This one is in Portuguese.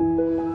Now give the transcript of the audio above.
Música